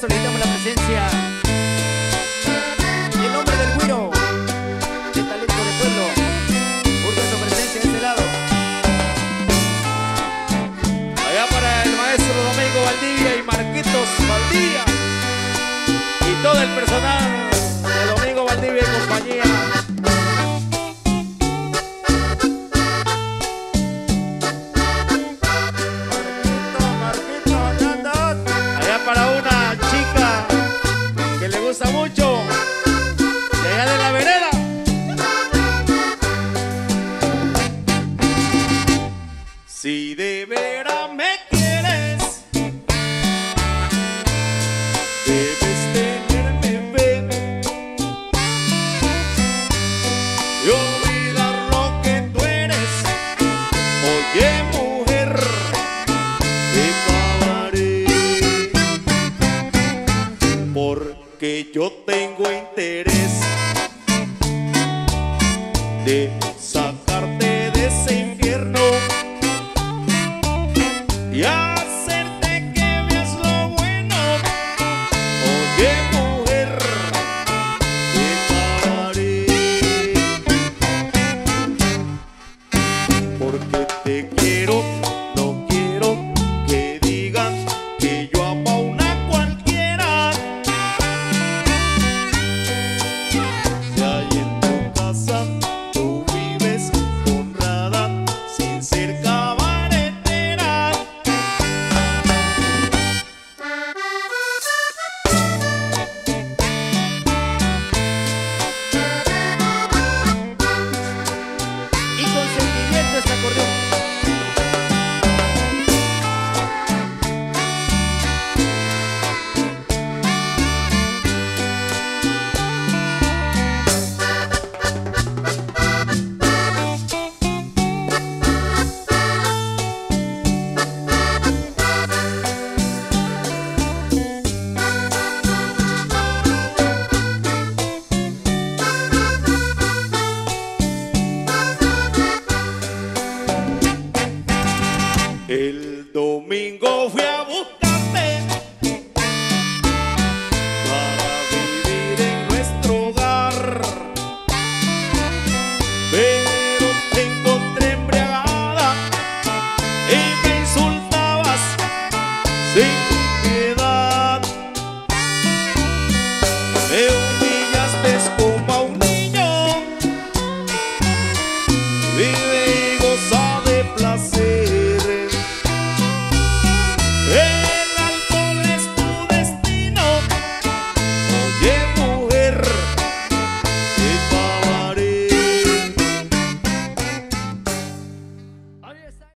solicitamos la presencia del hombre del güiro, de talento de pueblo. Urge su presencia en este lado. Allá para el maestro Domingo Valdivia y Marquitos Valdivia. Y todo el personal Si de veras me quieres, debes tenerme fe y olvidar lo que tú eres. Oye, mujer, te amaré porque yo tengo interés de y fui a buscarte